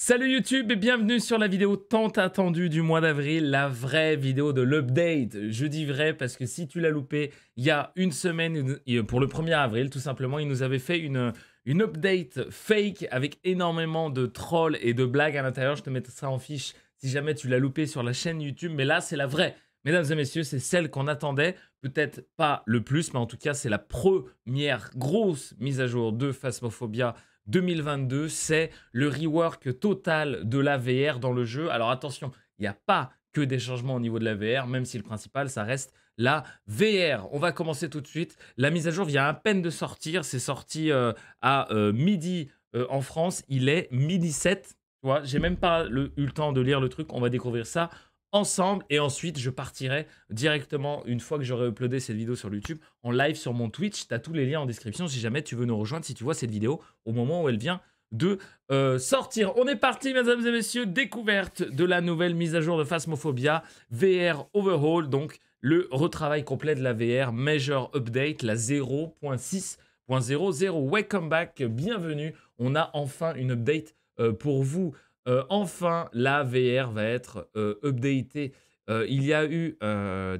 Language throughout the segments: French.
Salut YouTube et bienvenue sur la vidéo tant attendue du mois d'avril, la vraie vidéo de l'update. Je dis vrai parce que si tu l'as loupé, il y a une semaine, pour le 1er avril tout simplement, il nous avait fait une, une update fake avec énormément de trolls et de blagues à l'intérieur. Je te mettrai ça en fiche si jamais tu l'as loupé sur la chaîne YouTube, mais là c'est la vraie. Mesdames et messieurs, c'est celle qu'on attendait, peut-être pas le plus, mais en tout cas c'est la première grosse mise à jour de Phasmophobia 2022, c'est le rework total de la VR dans le jeu. Alors attention, il n'y a pas que des changements au niveau de la VR, même si le principal, ça reste la VR. On va commencer tout de suite. La mise à jour vient à peine de sortir. C'est sorti euh, à euh, midi euh, en France. Il est midi 7. J'ai même pas eu le temps de lire le truc. On va découvrir ça ensemble et ensuite je partirai directement une fois que j'aurai uploadé cette vidéo sur YouTube en live sur mon Twitch. Tu as tous les liens en description si jamais tu veux nous rejoindre, si tu vois cette vidéo au moment où elle vient de euh, sortir. On est parti mesdames et messieurs, découverte de la nouvelle mise à jour de Phasmophobia VR Overhaul, donc le retravail complet de la VR, Measure Update, la 0.6.00. Welcome back, bienvenue, on a enfin une update euh, pour vous. Euh, enfin, la VR va être euh, updatée. Euh, il y a eu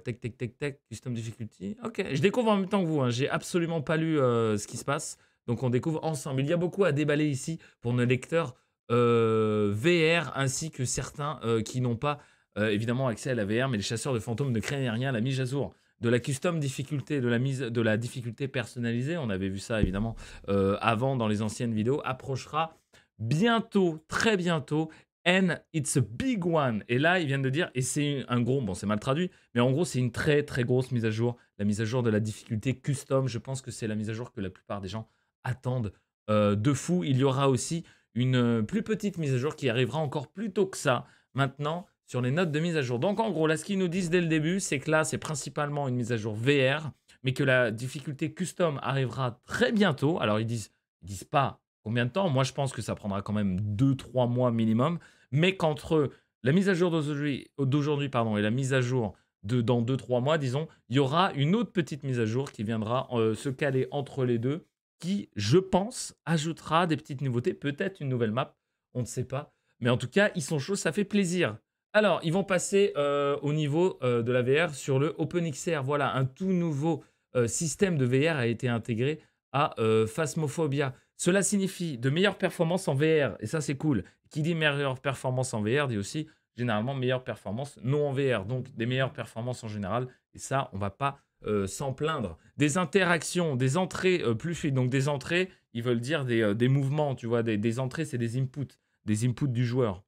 Tech, Tech, Tech, Tech, Custom Difficulty. Ok, je découvre en même temps que vous. Hein. J'ai absolument pas lu ce qui se passe. Donc on découvre ensemble. Il y a beaucoup à déballer ici pour nos lecteurs VR ainsi que certains qui n'ont pas évidemment accès à la VR, mais les chasseurs de fantômes ne craignent rien. La mise à jour de la custom difficulté, de la mise, de la difficulté personnalisée, on avait vu ça évidemment avant dans les anciennes vidéos, approchera bientôt, très bientôt, and it's a big one. Et là, ils viennent de dire, et c'est un gros, bon, c'est mal traduit, mais en gros, c'est une très, très grosse mise à jour. La mise à jour de la difficulté custom, je pense que c'est la mise à jour que la plupart des gens attendent euh, de fou. Il y aura aussi une euh, plus petite mise à jour qui arrivera encore plus tôt que ça, maintenant, sur les notes de mise à jour. Donc, en gros, là, ce qu'ils nous disent dès le début, c'est que là, c'est principalement une mise à jour VR, mais que la difficulté custom arrivera très bientôt. Alors, ils disent, ils disent pas combien de temps? Moi, je pense que ça prendra quand même 2-3 mois minimum. Mais qu'entre la mise à jour d'aujourd'hui et la mise à jour de dans 2-3 mois, disons, il y aura une autre petite mise à jour qui viendra euh, se caler entre les deux, qui, je pense, ajoutera des petites nouveautés, peut-être une nouvelle map, on ne sait pas. Mais en tout cas, ils sont chauds, ça fait plaisir. Alors, ils vont passer euh, au niveau euh, de la VR sur le OpenXR. Voilà, un tout nouveau système de VR a été intégré à Phasmophobia. Cela signifie de meilleures performances en VR, et ça c'est cool. Qui dit meilleure performance en VR dit aussi généralement meilleure performance non en VR, donc des meilleures performances en général, et ça on va pas euh, s'en plaindre. Des interactions, des entrées euh, plus fluides, donc des entrées, ils veulent dire des, euh, mouvements, tu vois, des, des, entrées c'est des inputs, des inputs du joueur.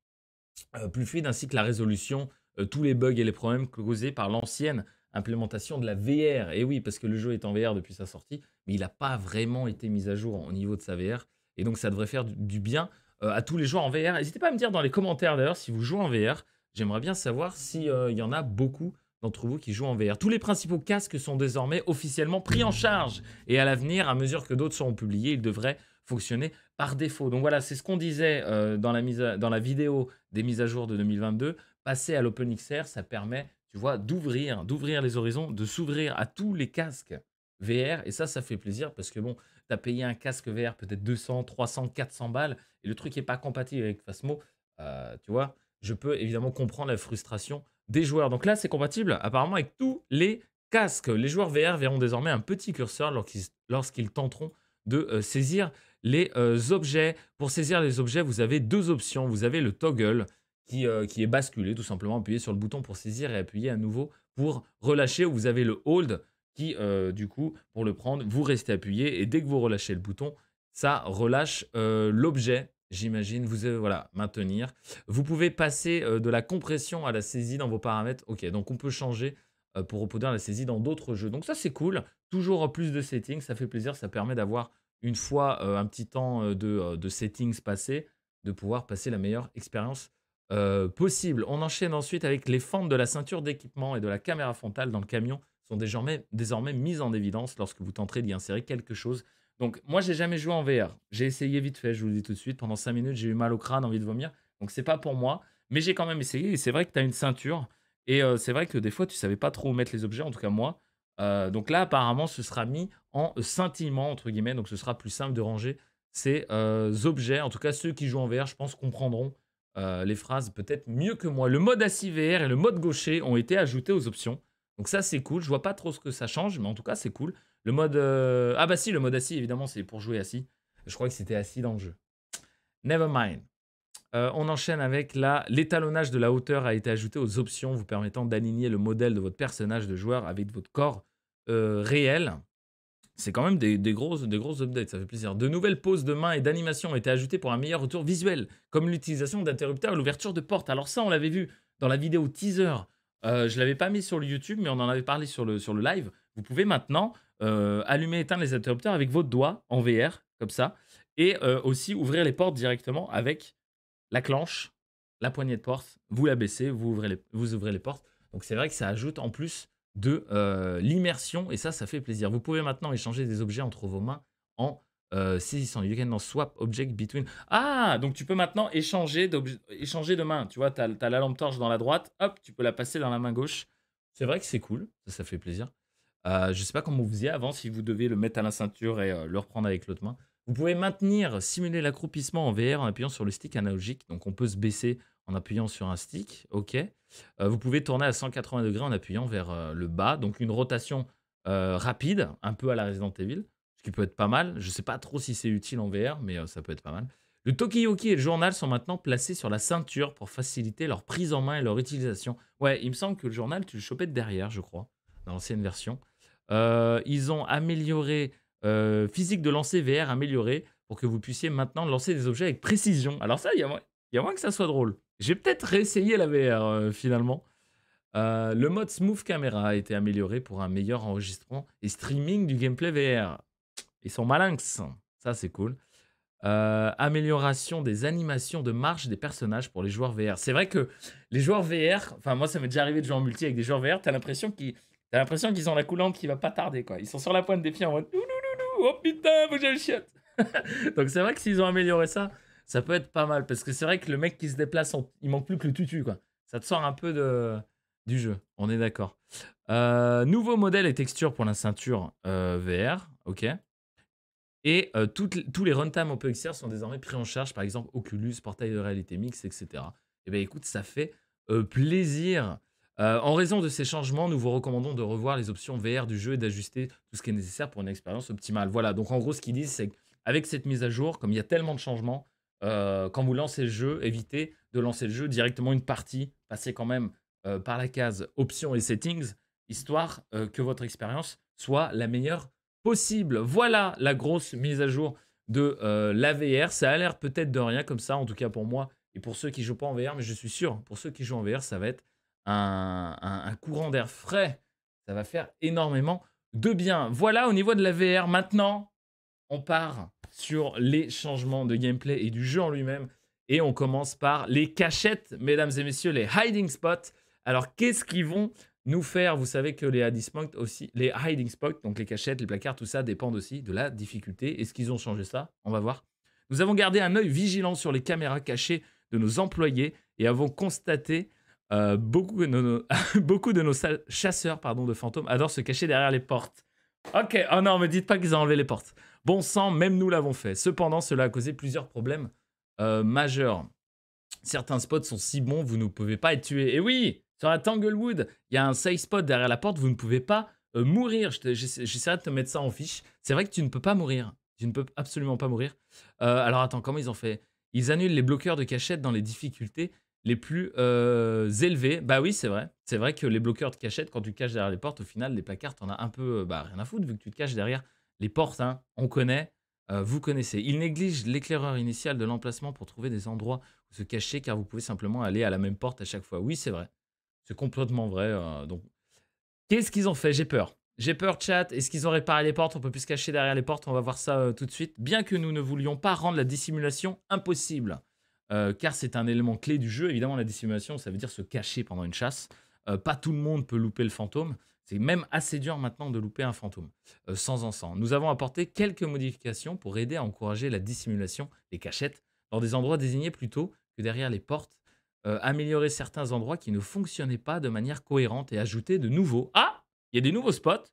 plus fluides ainsi que la résolution, tous les bugs et les problèmes causés par l'ancienne implémentation de la VR. Et oui, parce que le jeu est en VR depuis sa sortie, mais il n'a pas vraiment été mis à jour au niveau de sa VR. Et donc ça devrait faire du, bien euh, à tous les joueurs en VR. N'hésitez pas à me dire dans les commentaires d'ailleurs si vous jouez en VR. J'aimerais bien savoir s'il euh, y en a beaucoup d'entre vous qui jouent en VR. Tous les principaux casques sont désormais officiellement pris en charge. Et à l'avenir, à mesure que d'autres seront publiés, ils devraient fonctionner par défaut. Donc voilà, c'est ce qu'on disait euh, dans, la mise dans la vidéo des mises à jour de 2022. Passer à l'OpenXR, ça permet tu vois, d'ouvrir, d'ouvrir les horizons, de s'ouvrir à tous les casques VR. Et ça, ça fait plaisir parce que bon, tu as payé un casque VR peut-être 200, 300, 400 balles et le truc n'est pas compatible avec Phasmo. Euh, tu vois, je peux évidemment comprendre la frustration des joueurs. Donc là, c'est compatible apparemment avec tous les casques. Les joueurs VR verront désormais un petit curseur lorsqu'ils tenteront de euh, saisir les euh, objets. Pour saisir les objets, vous avez deux options. Vous avez le toggle euh, qui, est basculé, tout simplement. Appuyez sur le bouton pour saisir et appuyer à nouveau pour relâcher. Vous avez le hold qui, euh, du coup, pour le prendre, vous restez appuyé et dès que vous relâchez le bouton, ça relâche euh, l'objet. J'imagine, vous voilà, maintenir. Vous pouvez passer de la compression à la saisie dans vos paramètres. Ok, donc on peut changer pour reproduire la saisie dans d'autres jeux. Donc ça, c'est cool. Toujours plus de settings, ça fait plaisir. Ça permet d'avoir, une fois un petit temps de, de settings passé, de pouvoir passer la meilleure expérience euh, possible. On enchaîne ensuite avec les fentes de la ceinture d'équipement et de la caméra frontale dans le camion sont désormais, désormais mises en évidence lorsque vous tenterez d'y insérer quelque chose. Donc moi j'ai jamais joué en VR. J'ai essayé vite fait, je vous le dis tout de suite. Pendant 5 minutes j'ai eu mal au crâne, envie de vomir. Donc c'est pas pour moi. Mais j'ai quand même essayé et c'est vrai que tu as une ceinture. Et euh, c'est vrai que des fois tu savais pas trop où mettre les objets, en tout cas moi. Euh, donc là apparemment ce sera mis en scintillement entre guillemets. Donc ce sera plus simple de ranger ces objets. En tout cas, ceux qui jouent en VR, je pense, comprendront euh, les phrases peut-être mieux que moi. Le mode assis VR et le mode gaucher ont été ajoutés aux options. Donc ça, c'est cool. Je vois pas trop ce que ça change, mais en tout cas, c'est cool. Le mode... euh, Ah bah si, le mode assis, évidemment, c'est pour jouer assis. Je crois que c'était assis dans le jeu. Never mind. Euh, on enchaîne avec la l'étalonnage de la hauteur a été ajouté aux options vous permettant d'aligner le modèle de votre personnage de joueur avec votre corps réel. C'est quand même des, grosses, des grosses updates, ça fait plaisir. De nouvelles poses de main et d'animation ont été ajoutées pour un meilleur retour visuel, comme l'utilisation d'interrupteurs et l'ouverture de portes. Alors ça, on l'avait vu dans la vidéo teaser. Euh, je l'avais pas mis sur le YouTube, mais on en avait parlé sur le, sur le live. Vous pouvez maintenant euh, allumer et éteindre les interrupteurs avec votre doigt en VR, comme ça, et euh, aussi ouvrir les portes directement avec la clenche, la poignée de porte, vous la baissez, vous ouvrez les, vous ouvrez les portes. Donc c'est vrai que ça ajoute en plus de euh, l'immersion et ça, ça fait plaisir. Vous pouvez maintenant échanger des objets entre vos mains en euh, saisissant. You can now swap object between. Ah, donc tu peux maintenant échanger, de main. Tu vois, tu as, la lampe torche dans la droite, hop, tu peux la passer dans la main gauche. C'est vrai que c'est cool, ça, ça fait plaisir. Euh, je sais pas comment vous faisiez avant, si vous deviez le mettre à la ceinture et euh, le reprendre avec l'autre main. Vous pouvez maintenir, simuler l'accroupissement en VR en appuyant sur le stick analogique. Donc on peut se baisser en appuyant sur un stick, ok. Euh, vous pouvez tourner à 180 degrés en appuyant vers euh, le bas. Donc une rotation euh, rapide, un peu à la Resident Evil, ce qui peut être pas mal. Je sais pas trop si c'est utile en VR, mais ça peut être pas mal. Le Tokiyoki et le journal sont maintenant placés sur la ceinture pour faciliter leur prise en main et leur utilisation. Ouais, il me semble que le journal, tu le chopais de derrière, je crois, dans l'ancienne version. Ils ont amélioré euh, physique de lancer VR amélioré pour que vous puissiez maintenant lancer des objets avec précision. Alors ça, il y a moyen que ça soit drôle. J'ai peut-être réessayé la VR euh, finalement. Euh, le mode Smooth Camera a été amélioré pour un meilleur enregistrement et streaming du gameplay VR. Ils sont malinx, ça c'est cool. Euh, amélioration des animations de marche des personnages pour les joueurs VR. C'est vrai que les joueurs VR, enfin moi ça m'est déjà arrivé de jouer en multi avec des joueurs VR, t'as l'impression qu'ils T'as l'impression qu'ils ont la coulante qui va pas tarder, quoi. Ils sont sur la pointe des pieds en mode oh putain, faut j'aille chiotte. Donc c'est vrai que s'ils ont amélioré ça, ça peut être pas mal. Parce que c'est vrai que le mec qui se déplace, on- il manque plus que le tutu, quoi. Ça te sort un peu de... du jeu, on est d'accord. Euh, nouveau modèle et texture pour la ceinture euh, VR, ok. Et euh, toutes- tous les runtime OpenXR sont désormais pris en charge, par exemple Oculus, portail de réalité mixte, etc. Et bien écoute, ça fait plaisir. En raison de ces changements, nous vous recommandons de revoir les options VR du jeu et d'ajuster tout ce qui est nécessaire pour une expérience optimale. Voilà, donc en gros, ce qu'ils disent, c'est qu'avec cette mise à jour, comme il y a tellement de changements, euh, quand vous lancez le jeu, évitez de lancer le jeu directement une partie, passez quand même euh, par la case options et settings, histoire euh, que votre expérience soit la meilleure possible. Voilà la grosse mise à jour de euh, la VR. Ça a l'air peut-être de rien comme ça, en tout cas pour moi et pour ceux qui jouent pas en VR, mais je suis sûr, pour ceux qui jouent en VR, ça va être un, un- un courant d'air frais. Ça va faire énormément de bien. Voilà au niveau de la VR. Maintenant, on part sur les changements de gameplay et du jeu en lui-même. Et on commence par les cachettes, mesdames et messieurs, les hiding spots. Alors, qu'est-ce qu'ils vont nous faire? Vous savez que les hiding spots les donc les cachettes, les placards, tout ça dépendent aussi de la difficulté. Est-ce qu'ils ont changé ça? On va voir. Nous avons gardé un œil vigilant sur les caméras cachées de nos employés et avons constaté euh, beaucoup, de nos, chasseurs pardon, de fantômes adorent se cacher derrière les portes. Ok, oh non, me dites pas qu'ils ont enlevé les portes. Bon sang, même nous l'avons fait. Cependant, cela a causé plusieurs problèmes euh, majeurs. Certains spots sont si bons, vous ne pouvez pas être tué. Et oui, sur la Tanglewood, il y a un safe spot derrière la porte, vous ne pouvez pas euh, mourir. J'essaierai de te mettre ça en fiche. C'est vrai que tu ne peux pas mourir. Tu ne peux absolument pas mourir. Euh, alors attends, comment ils ont fait? Ils annulent les bloqueurs de cachette dans les difficultés les plus élevées. Bah oui, c'est vrai. C'est vrai que les bloqueurs de cachette, quand tu caches derrière les portes, au final, les placards, t'en as un peu bah, rien à foutre vu que tu te caches derrière les portes. hein. On connaît, euh, vous connaissez. Ils négligent l'éclaireur initial de l'emplacement pour trouver des endroits où se cacher car vous pouvez simplement aller à la même porte à chaque fois. Oui, c'est vrai. C'est complètement vrai. euh, donc, qu'est-ce qu'ils ont fait? J'ai peur. J'ai peur, chat. Est-ce qu'ils ont réparé les portes? On peut plus se cacher derrière les portes. On va voir ça euh, tout de suite. Bien que nous ne voulions pas rendre la dissimulation impossible, car c'est un élément clé du jeu. Évidemment, la dissimulation, ça veut dire se cacher pendant une chasse. Euh, pas tout le monde peut louper le fantôme. C'est même assez dur maintenant de louper un fantôme, euh, sans encens. Nous avons apporté quelques modifications pour aider à encourager la dissimulation des cachettes dans des endroits désignés plutôt que derrière les portes. Euh, améliorer certains endroits qui ne fonctionnaient pas de manière cohérente et ajouter de nouveaux. Ah Il y a des nouveaux spots.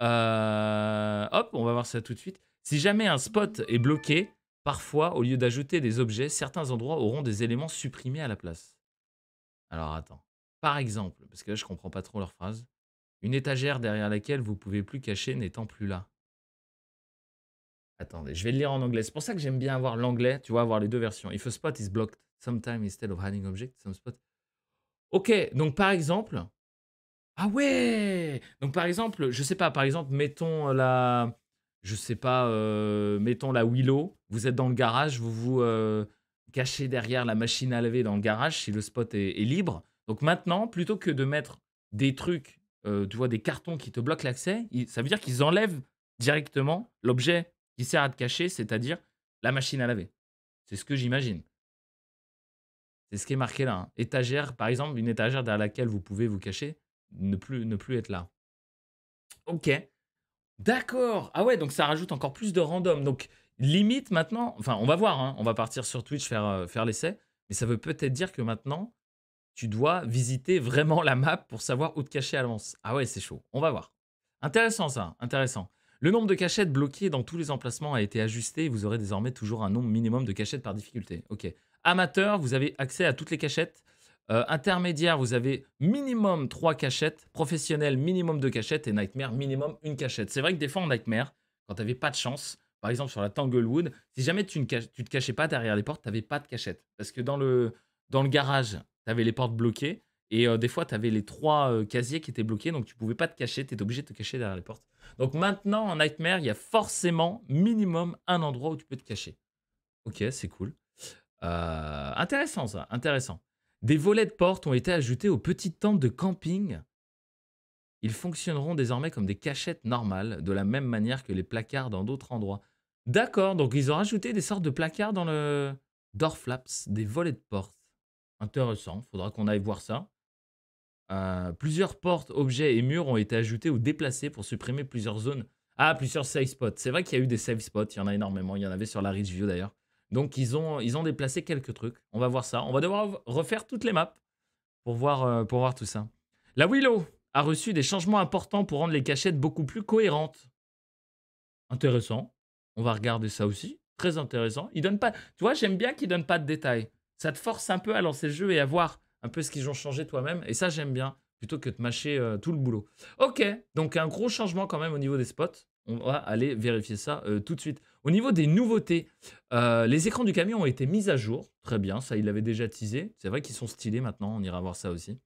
Hop, on va voir ça tout de suite. Si jamais un spot est bloqué, parfois, au lieu d'ajouter des objets, certains endroits auront des éléments supprimés à la place. Alors attends. Par exemple, parce que là je comprends pas trop leur phrase, une étagère derrière laquelle vous pouvez plus cacher n'étant plus là. Attendez, je vais le lire en anglais. C'est pour ça que j'aime bien avoir l'anglais, tu vois, avoir les deux versions. If a spot is blocked sometime instead of hiding object, some spot. Ok, donc par exemple. Ah ouais Donc par exemple, je sais pas, par exemple, mettons la. Je sais pas, euh, mettons la Willow. Vous êtes dans le garage, vous vous euh, cachez derrière la machine à laver dans le garage si le spot est, libre. Donc maintenant, plutôt que de mettre des trucs, tu vois, des cartons qui te bloquent l'accès, ça veut dire qu'ils enlèvent directement l'objet qui sert à te cacher, c'est-à-dire la machine à laver. C'est ce que j'imagine. C'est ce qui est marqué là. Hein. Étagère, par exemple, une étagère derrière laquelle vous pouvez vous cacher, ne plus, ne plus être là. Ok. D'accord. Ah ouais, donc ça rajoute encore plus de random. Donc limite maintenant, enfin on va voir, hein. on va partir sur Twitch faire, faire l'essai, mais ça veut peut-être dire que maintenant, tu dois visiter vraiment la map pour savoir où te cacher à l'avance. Ah ouais, c'est chaud. On va voir. Intéressant ça, intéressant. Le nombre de cachettes bloquées dans tous les emplacements a été ajusté vous aurez désormais toujours un nombre minimum de cachettes par difficulté. Ok. Amateur, vous avez accès à toutes les cachettes. Euh, intermédiaire, vous avez minimum 3 cachettes. Professionnel, minimum 2 cachettes. Et Nightmare, minimum une cachette. C'est vrai que des fois en Nightmare, quand tu n'avais pas de chance, par exemple sur la Tanglewood, si jamais tu ne te cachais pas derrière les portes, tu n'avais pas de cachette. Parce que dans le, dans le garage, tu avais les portes bloquées. Et euh, des fois, tu avais les trois euh, casiers qui étaient bloqués, donc tu pouvais pas te cacher, tu étais obligé de te cacher derrière les portes. Donc maintenant, en Nightmare, il y a forcément minimum un endroit où tu peux te cacher. Ok, c'est cool. Euh, intéressant ça, intéressant. Des volets de porte ont été ajoutés aux petites tentes de camping. Ils fonctionneront désormais comme des cachettes normales, de la même manière que les placards dans d'autres endroits. D'accord, donc ils ont rajouté des sortes de placards dans le door flaps, des volets de porte. Intéressant, faudra qu'on aille voir ça. Euh, plusieurs portes, objets et murs ont été ajoutés ou déplacés pour supprimer plusieurs zones. Ah, plusieurs safe spots. C'est vrai qu'il y a eu des safe spots, il y en a énormément. Il y en avait sur la Ridgeview d'ailleurs. Donc ils ont, ils ont déplacé quelques trucs. On va voir ça. On va devoir refaire toutes les maps pour voir, euh, pour voir tout ça. La Willow a reçu des changements importants pour rendre les cachettes beaucoup plus cohérentes. Intéressant. On va regarder ça aussi. Très intéressant. Il donne pas. Tu vois, j'aime bien qu'il donne pas de détails. Ça te force un peu à lancer le jeu et à voir un peu ce qu'ils ont changé toi-même. Et ça, j'aime bien, plutôt que de mâcher euh, tout le boulot. Ok, donc un gros changement quand même au niveau des spots. On va aller vérifier ça euh, tout de suite. Au niveau des nouveautés, euh, les écrans du camion ont été mis à jour. Très bien, ça, il l'avait déjà teasé. C'est vrai qu'ils sont stylés maintenant, on ira voir ça aussi.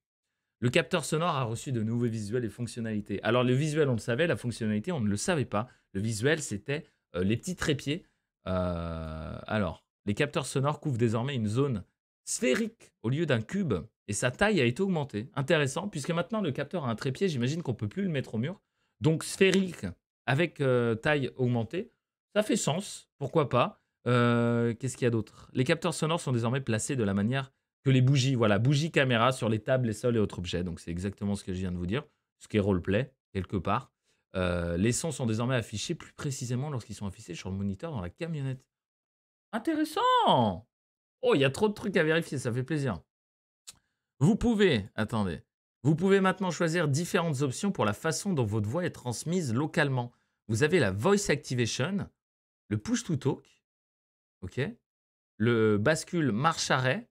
Le capteur sonore a reçu de nouveaux visuels et fonctionnalités. Alors, le visuel, on le savait, la fonctionnalité, on ne le savait pas. Le visuel, c'était les petits trépieds. alors, les capteurs sonores couvrent désormais une zone sphérique au lieu d'un cube et sa taille a été augmentée. Intéressant, puisque maintenant le capteur a un trépied, j'imagine qu'on ne peut plus le mettre au mur. Donc sphérique avec euh, taille augmentée, ça fait sens, pourquoi pas. Euh, qu'est-ce qu'il y a d'autre? Les capteurs sonores sont désormais placés de la manière que les bougies, voilà, bougies caméra sur les tables, les sols et autres objets. Donc c'est exactement ce que je viens de vous dire, ce qui est roleplay, quelque part. Euh, les sons sont désormais affichés plus précisément lorsqu'ils sont affichés sur le moniteur dans la camionnette. Intéressant Oh, il y a trop de trucs à vérifier, ça fait plaisir. Vous pouvez, attendez, vous pouvez maintenant choisir différentes options pour la façon dont votre voix est transmise localement. Vous avez la Voice Activation, le Push to Talk, ok, le bascule marche-arrêt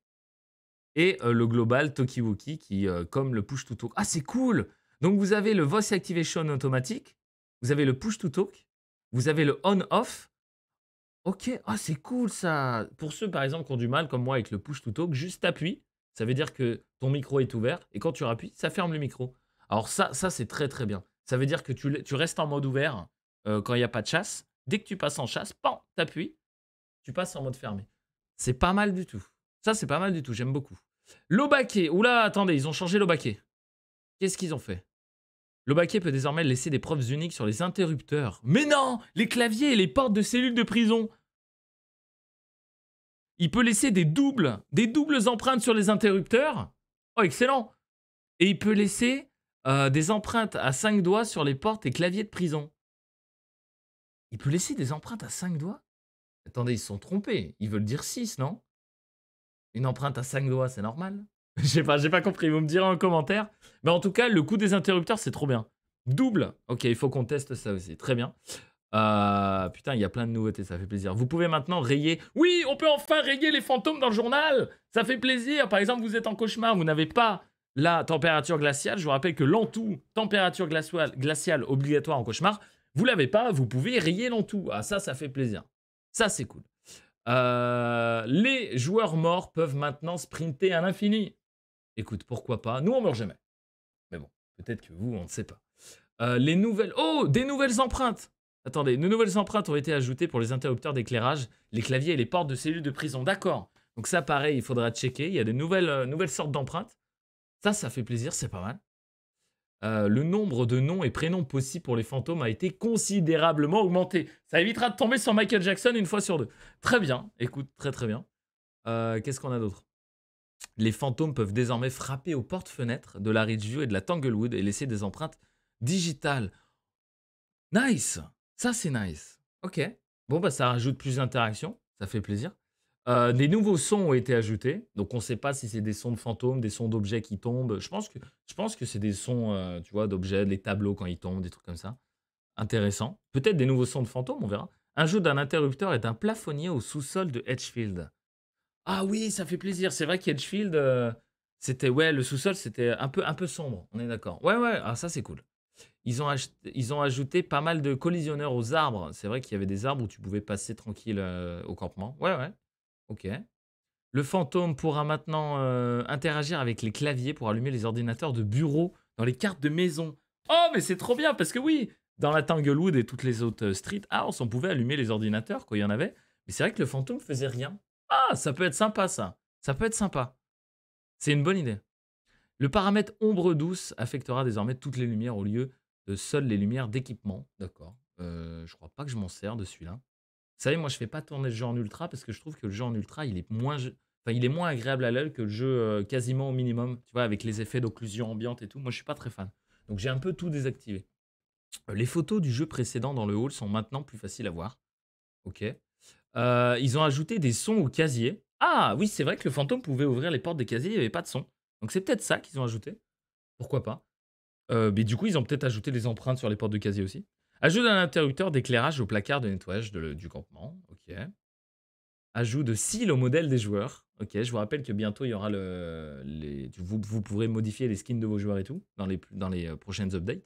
et euh, le Global Talkie qui, euh, comme le Push to Talk. Ah, c'est cool Donc vous avez le Voice Activation automatique, vous avez le Push to Talk, vous avez le On-Off, Ok, ah, c'est cool ça. Pour ceux par exemple qui ont du mal comme moi avec le push to talk, juste appuie. Ça veut dire que ton micro est ouvert et quand tu appuies, ça ferme le micro. Alors ça, ça c'est très très bien. Ça veut dire que tu, tu restes en mode ouvert euh, quand il n'y a pas de chasse. Dès que tu passes en chasse, pan, t'appuies, tu passes en mode fermé. C'est pas mal du tout. Ça c'est pas mal du tout, j'aime beaucoup. L'obaquet. Oula, attendez, ils ont changé l'obaquet. Qu'est-ce qu'ils ont fait? L'obaquet peut désormais laisser des preuves uniques sur les interrupteurs. Mais non Les claviers et les portes de cellules de prison il peut laisser des doubles, des doubles empreintes sur les interrupteurs. Oh, excellent. Et il peut laisser euh, des empreintes à 5 doigts sur les portes et claviers de prison. Il peut laisser des empreintes à 5 doigts? Attendez, ils se sont trompés. Ils veulent dire 6, non? Une empreinte à 5 doigts, c'est normal? Je sais pas, j'ai pas compris. Vous me direz en commentaire. Mais en tout cas, le coup des interrupteurs, c'est trop bien. Double. Ok, il faut qu'on teste ça aussi. Très bien. Euh, putain, il y a plein de nouveautés, ça fait plaisir. Vous pouvez maintenant rayer. Oui, on peut enfin rayer les fantômes dans le journal. Ça fait plaisir. Par exemple, vous êtes en cauchemar, vous n'avez pas la température glaciale. Je vous rappelle que l'entou, température glaciale, obligatoire en cauchemar, vous l'avez pas, vous pouvez rayer l'entou. Ah, ça, ça fait plaisir. Ça, c'est cool. Euh, les joueurs morts peuvent maintenant sprinter à l'infini. Écoute, pourquoi pas? Nous, on meurt jamais. Mais bon, peut-être que vous, on ne sait pas. Euh, les nouvelles... Oh, des nouvelles empreintes Attendez, de nouvelles empreintes ont été ajoutées pour les interrupteurs d'éclairage, les claviers et les portes de cellules de prison. D'accord. Donc ça, pareil, il faudra checker. Il y a nouvelles, euh, nouvelles sortes d'empreintes. Ça, ça fait plaisir, c'est pas mal. Euh, le nombre de noms et prénoms possibles pour les fantômes a été considérablement augmenté. Ça évitera de tomber sur Michael Jackson une fois sur deux. Très bien, écoute, très très bien. Euh, qu'est-ce qu'on a d'autre? Les fantômes peuvent désormais frapper aux portes-fenêtres de la Ridgeview et de la Tanglewood et laisser des empreintes digitales. Nice Ça c'est nice. Ok. Bon bah ça rajoute plus d'interactions, ça fait plaisir. Euh, des nouveaux sons ont été ajoutés. Donc, on ne sait pas si c'est des sons de fantômes, des sons d'objets qui tombent. Je pense que, je pense que c'est des sons, euh, tu vois, d'objets, les tableaux quand ils tombent, des trucs comme ça. Intéressant. Peut-être des nouveaux sons de fantômes, on verra. Ajout d'un interrupteur et d'un plafonnier au sous-sol de Edgefield. Ah oui, ça fait plaisir. C'est vrai qu'Edgefield, euh, c'était, ouais, le sous-sol, c'était un peu, un peu sombre. On est d'accord. Ouais, ouais, ah, ça c'est cool. Ils ont, ajouté pas mal de collisionneurs aux arbres. C'est vrai qu'il y avait des arbres où tu pouvais passer tranquille au campement. Ouais, ouais. Ok. Le fantôme pourra maintenant euh, interagir avec les claviers pour allumer les ordinateurs de bureau dans les cartes de maison. Oh, mais c'est trop bien parce que oui, dans la Tanglewood et toutes les autres euh, Street House, on pouvait allumer les ordinateurs quand il y en avait. Mais c'est vrai que le fantôme faisait rien. Ah, ça peut être sympa ça. Ça peut être sympa. C'est une bonne idée. Le paramètre ombre douce affectera désormais toutes les lumières au lieu seules les lumières d'équipement. D'accord. Euh, je crois pas que je m'en sers de celui-là. Vous savez, moi, je fais pas tourner le jeu en ultra parce que je trouve que le jeu en ultra, il est moins, il est moins agréable à l'œil que le jeu euh, quasiment au minimum, tu vois, avec les effets d'occlusion ambiante et tout. Moi, je suis pas très fan. Donc, j'ai un peu tout désactivé. Euh, les photos du jeu précédent dans le hall sont maintenant plus faciles à voir. Ok. Euh, ils ont ajouté des sons au casier. Ah oui, c'est vrai que le fantôme pouvait ouvrir les portes des casiers, il n'y avait pas de son. Donc c'est peut-être ça qu'ils ont ajouté. Pourquoi pas Mais du coup, ils ont peut-être ajouté des empreintes sur les portes de casier aussi. Ajout d'un interrupteur d'éclairage au placard de nettoyage du campement. Ok. Ajout de cils au modèle des joueurs. Ok, je vous rappelle que bientôt il y aura le. Vous, vous pourrez modifier les skins de vos joueurs et tout dans les, dans les euh, prochaines updates.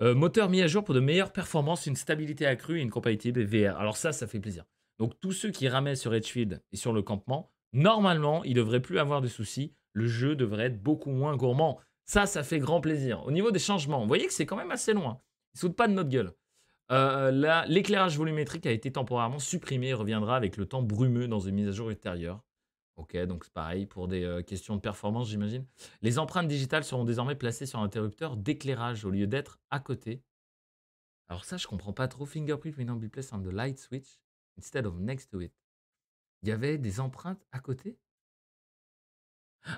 Euh, moteur mis à jour pour de meilleures performances, une stabilité accrue et une compatibilité VR. Alors ça, ça fait plaisir. Donc tous ceux qui ramaient sur Edgefield et sur le campement, normalement, ils devraient plus avoir de soucis. Le jeu devrait être beaucoup moins gourmand. Ça, ça fait grand plaisir. Au niveau des changements, vous voyez que c'est quand même assez loin. Ils ne sautent pas de notre gueule. Euh, l'éclairage volumétrique a été temporairement supprimé et reviendra avec le temps brumeux dans une mise à jour ultérieure. Ok, donc c'est pareil pour des euh, questions de performance, j'imagine. Les empreintes digitales seront désormais placées sur un interrupteur d'éclairage au lieu d'être à côté. Alors ça, je comprends pas trop. Fingerprint will now be placed on the light switch instead of next to it. Il y avait des empreintes à côté?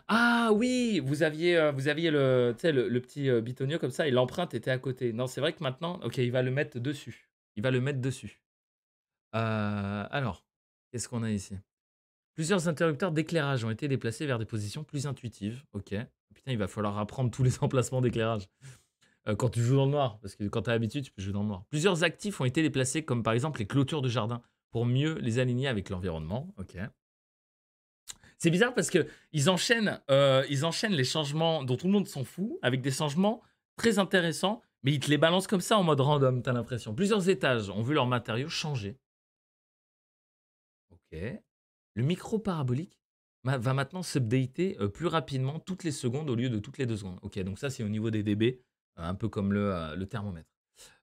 Ah oui, vous aviez, euh, vous aviez le, le, petit euh, bitonio comme ça et l'empreinte était à côté. Non, c'est vrai que maintenant, ok, il va le mettre dessus. Il va le mettre dessus. Euh, alors, qu'est-ce qu'on a ici? Plusieurs interrupteurs d'éclairage ont été déplacés vers des positions plus intuitives. Ok. Putain, il va falloir apprendre tous les emplacements d'éclairage. quand tu joues dans le noir, parce que quand tu as l'habitude, tu peux jouer dans le noir. Plusieurs actifs ont été déplacés, comme par exemple les clôtures de jardin, pour mieux les aligner avec l'environnement. Ok. C'est bizarre parce que ils enchaînent, euh, ils enchaînent les changements dont tout le monde s'en fout avec des changements très intéressants, mais ils te les balancent comme ça en mode random, t'as l'impression. Plusieurs étages ont vu leurs matériaux changer. Ok. Le micro parabolique va maintenant s'updater euh, plus rapidement toutes les secondes au lieu de toutes les deux secondes. Ok, donc ça c'est au niveau des dB, euh, un peu comme le, le thermomètre.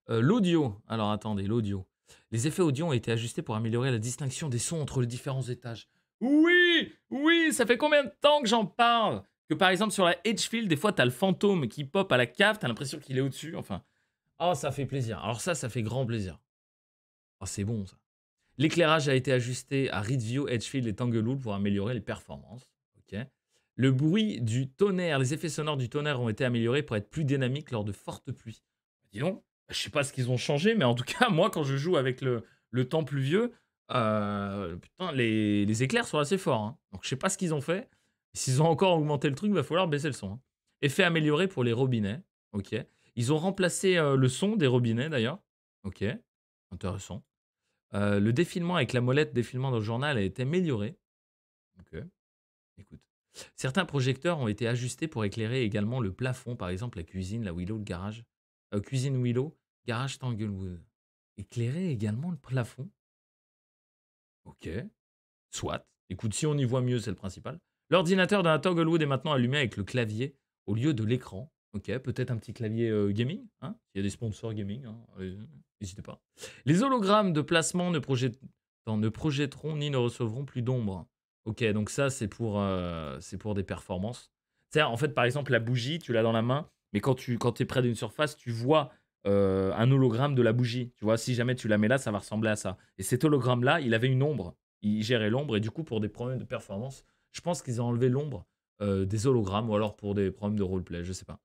l'audio, alors attendez, l'audio. Les effets audio ont été ajustés pour améliorer la distinction des sons entre les différents étages. Oui, oui, ça fait combien de temps que j'en parle? Que par exemple sur la Edgefield, des fois t'as le fantôme qui pop à la cave, t'as l'impression qu'il est au-dessus, enfin. Oh, ça fait plaisir. Alors ça, ça fait grand plaisir. Oh, c'est bon ça. L'éclairage a été ajusté à Ridgeview, Edgefield et Tanglewood pour améliorer les performances. Le bruit du tonnerre, les effets sonores du tonnerre ont été améliorés pour être plus dynamiques lors de fortes pluies. Dis donc, je sais pas ce qu'ils ont changé, mais en tout cas, moi, quand je joue avec le temps pluvieux, euh, putain, les, éclairs sont assez forts. Hein. Donc je sais pas ce qu'ils ont fait. S'ils ont encore augmenté le truc, il va falloir baisser le son. Hein. Effet amélioré pour les robinets. Ok. Ils ont remplacé euh, le son des robinets d'ailleurs. Ok. Intéressant. Euh, le défilement avec la molette défilement dans le journal a été amélioré. Ok. Écoute. Certains projecteurs ont été ajustés pour éclairer également le plafond, par exemple la cuisine, la Willow, le garage. Cuisine Willow, garage Tanglewood. Éclairer également le plafond. Ok. Soit. Écoute, si on y voit mieux, c'est le principal. L'ordinateur d'un Tanglewood est maintenant allumé avec le clavier au lieu de l'écran. Ok, peut-être un petit clavier euh, gaming. Hein Il y a des sponsors gaming, hein, n'hésitez pas. Les hologrammes de placement ne, ne projetteront ni ne recevront plus d'ombre. Ok, donc ça, c'est pour, euh, c'est pour des performances. C'est en fait, par exemple, la bougie, tu l'as dans la main, mais quand tu quand es près d'une surface, tu vois euh, un hologramme de la bougie. Tu vois, si jamais tu la mets là, ça va ressembler à ça. Et cet hologramme-là, il avait une ombre. Il gérait l'ombre, et du coup, pour des problèmes de performance, je pense qu'ils ont enlevé l'ombre euh, des hologrammes, ou alors pour des problèmes de roleplay, je sais pas.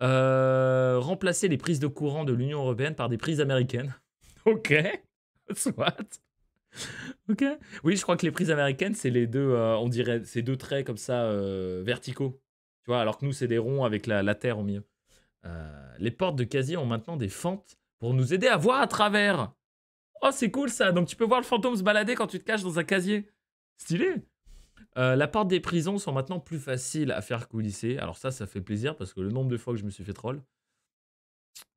remplacer les prises de courant de l'Union Européenne par des prises américaines. ok, soit. ok. Oui, je crois que les prises américaines, c'est les deux, euh, on dirait, ces deux traits comme ça euh, verticaux. Tu vois, alors que nous, c'est des ronds avec la, terre au milieu. Euh, les portes de casier ont maintenant des fentes pour nous aider à voir à travers. Oh, c'est cool ça. Donc tu peux voir le fantôme se balader quand tu te caches dans un casier. Stylé. la porte des prisons sont maintenant plus faciles à faire coulisser. Alors ça, ça fait plaisir parce que le nombre de fois que je me suis fait troll.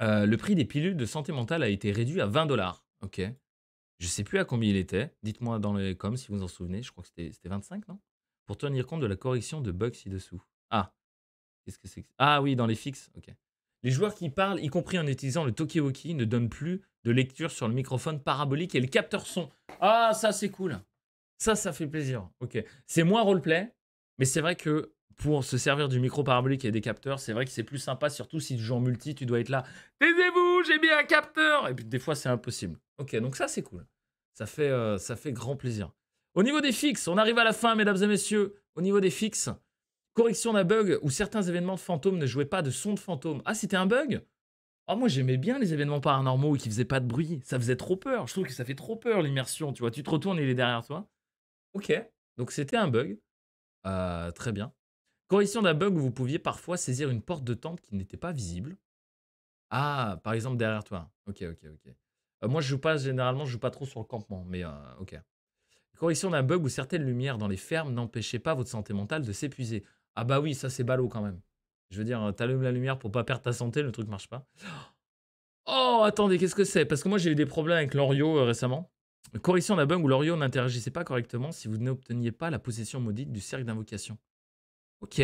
le prix des pilules de santé mentale a été réduit à 20 dollars. Ok. Je sais plus à combien il était. Dites-moi dans les coms si vous en souvenez. Je crois que c'était 25, non? Pour tenir compte de la correction de bugs ci-dessous. Ah. Qu'est-ce que c'est Ah oui, dans les fixes. Ok. Les joueurs qui parlent, y compris en utilisant le Tokiwoki, ne donnent plus de lecture sur le microphone parabolique et le capteur son. Ah, ça c'est cool. Ça, ça fait plaisir. Ok. C'est moins roleplay, mais c'est vrai que pour se servir du micro parabolique et des capteurs, c'est vrai que c'est plus sympa, surtout si tu joues en multi, tu dois être là. Taisez-vous, j'ai mis un capteur Et puis des fois, c'est impossible. Ok, donc ça, c'est cool. Ça fait, euh, ça fait grand plaisir. Au niveau des fixes, on arrive à la fin, mesdames et messieurs. Au niveau des fixes, correction d'un bug où certains événements de fantômes ne jouaient pas de son de fantôme. Ah, c'était un bug? Ah, moi, j'aimais bien les événements paranormaux qui faisaient pas de bruit. Ça faisait trop peur. Je trouve que ça fait trop peur, l'immersion. Tu vois, tu te retournes et il est derrière toi. Ok, donc c'était un bug. Euh, très bien. Correction d'un bug où vous pouviez parfois saisir une porte de tente qui n'était pas visible. Ah, par exemple derrière toi. Ok, ok, ok. Euh, moi, je joue pas, généralement, je joue pas trop sur le campement, mais euh, ok. Correction d'un bug où certaines lumières dans les fermes n'empêchaient pas votre santé mentale de s'épuiser. Ah bah oui, ça c'est ballot quand même. Je veux dire, t'allumes la lumière pour pas perdre ta santé, le truc marche pas. Oh, attendez, qu'est-ce que c'est? Parce que moi j'ai eu des problèmes avec l'Orio récemment. Correction d'un bug où l'Orio n'interagissait pas correctement si vous n'obteniez pas la possession maudite du cercle d'invocation. Ok,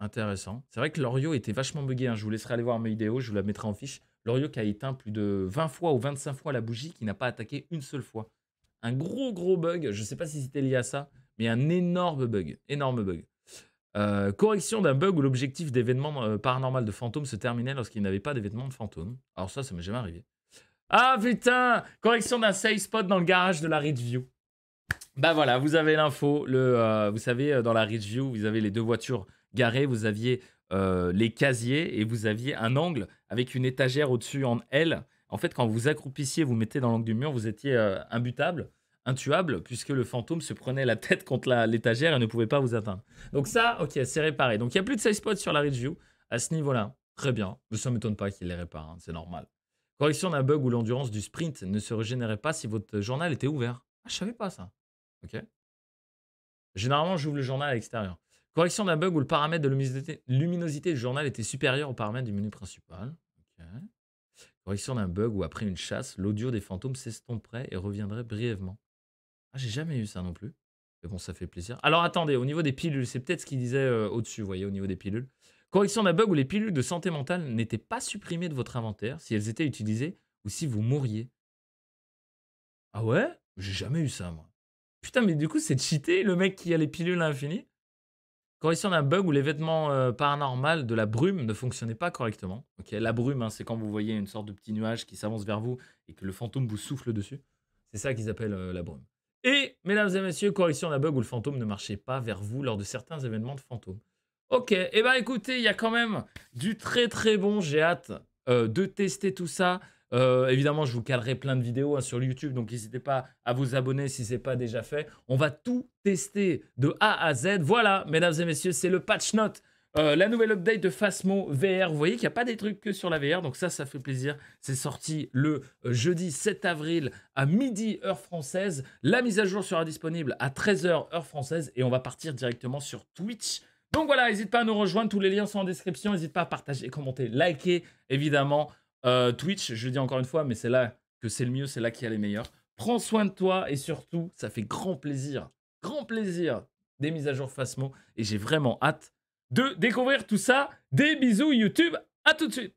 intéressant. C'est vrai que l'Orio était vachement buggé. Hein. Je vous laisserai aller voir mes vidéos, je vous la mettrai en fiche. L'Orio qui a éteint plus de 20 fois ou 25 fois la bougie, qui n'a pas attaqué une seule fois. Un gros gros bug, je ne sais pas si c'était lié à ça, mais un énorme bug. Énorme bug. Euh, correction d'un bug où l'objectif d'événement euh, paranormal de fantôme se terminait lorsqu'il n'avait pas d'événement de fantôme. Alors ça, ça m'est jamais arrivé. Ah putain Correction d'un safe spot dans le garage de la Ridgeview. Bah voilà, vous avez l'info. Euh, vous savez, euh, dans la Ridgeview, vous avez les deux voitures garées, vous aviez les casiers et vous aviez un angle avec une étagère au-dessus en L. En fait, quand vous accroupissiez, vous mettez dans l'angle du mur, vous étiez imbutable, intuable, puisque le fantôme se prenait la tête contre l'étagère et ne pouvait pas vous atteindre. Donc ça, ok, c'est réparé. Donc il n'y a plus de safe spot sur la Ridgeview à ce niveau-là. Très bien. Ça ne m'étonne pas qu'il les répare, hein, c'est normal. Correction d'un bug où l'endurance du sprint ne se régénérait pas si votre journal était ouvert. Ah, je savais pas ça. Ok. Généralement, j'ouvre le journal à l'extérieur. Correction d'un bug où le paramètre de luminosité, luminosité, du journal était supérieur au paramètre du menu principal. Correction d'un bug où après une chasse, l'audio des fantômes s'estomperait et reviendrait brièvement. Ah, j'ai jamais eu ça non plus. Mais bon, ça fait plaisir. Alors attendez, au niveau des pilules, c'est peut-être ce qu'il disait euh, au-dessus, vous voyez, au niveau des pilules. Correction d'un bug où les pilules de santé mentale n'étaient pas supprimées de votre inventaire si elles étaient utilisées ou si vous mouriez. Ah ouais? J'ai jamais eu ça, moi. Putain, mais du coup, c'est cheaté, le mec qui a les pilules à l'infini. Correction d'un bug où les vêtements euh, paranormaux de la brume ne fonctionnaient pas correctement. La brume, hein, c'est quand vous voyez une sorte de petit nuage qui s'avance vers vous et que le fantôme vous souffle dessus. C'est ça qu'ils appellent euh, la brume. Et, mesdames et messieurs, correction d'un bug où le fantôme ne marchait pas vers vous lors de certains événements de fantôme. Ok, et eh ben écoutez, il y a quand même du très très bon. J'ai hâte euh, de tester tout ça. Euh, évidemment, je vous calerai plein de vidéos hein, sur YouTube, donc n'hésitez pas à vous abonner si ce n'est pas déjà fait. On va tout tester de A à Z. Voilà, mesdames et messieurs, c'est le patch note Euh, la nouvelle update de Phasmo VR, vous voyez qu'il n'y a pas des trucs que sur la VR, donc ça, ça fait plaisir. C'est sorti le euh, jeudi 7 avril à midi heure française. La mise à jour sera disponible à 13h heure française et on va partir directement sur Twitch. Donc voilà, n'hésite pas à nous rejoindre, tous les liens sont en description. N'hésite pas à partager, commenter, liker, évidemment. Euh, Twitch, je le dis encore une fois, mais c'est là que c'est le mieux, c'est là qu'il y a les meilleurs. Prends soin de toi et surtout, ça fait grand plaisir, grand plaisir des mises à jour Phasmo et j'ai vraiment hâte de découvrir tout ça. Des bisous YouTube, à tout de suite